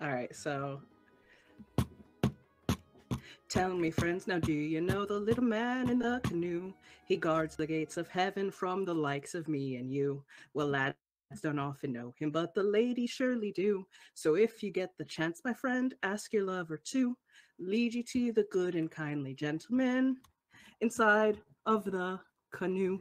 All right, so Tell me, friends, now do you know the little man in the canoe? He guards the gates of heaven from the likes of me and you. Well, lads don't often know him, but the ladies surely do. So if you get the chance, my friend, ask your lover to lead you to the good and kindly gentleman inside of the canoe.